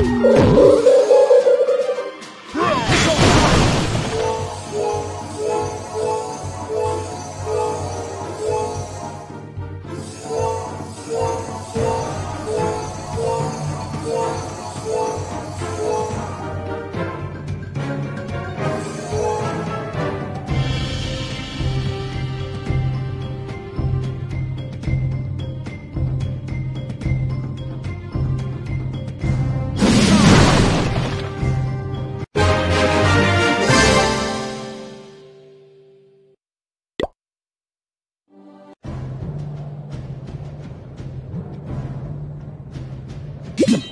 Whoa. Yeah.